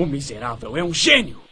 O miserável é um gênio!